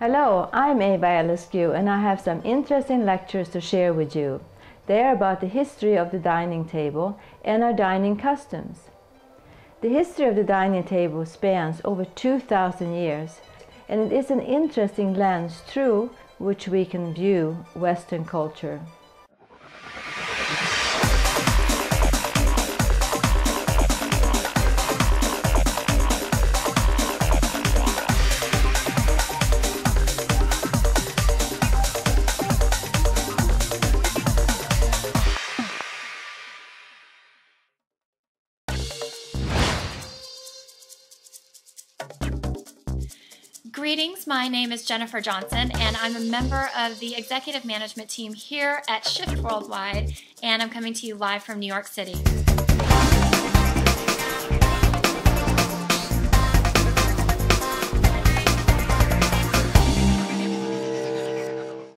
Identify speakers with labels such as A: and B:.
A: Hello, I'm Eva Ellescu and I have some interesting lectures to share with you. They are about the history of the dining table and our dining customs. The history of the dining table spans over 2,000 years and it is an interesting lens through which we can view Western culture.
B: Greetings, my name is Jennifer Johnson, and I'm a member of the executive management team here at Shift Worldwide, and I'm coming to you live from New York City.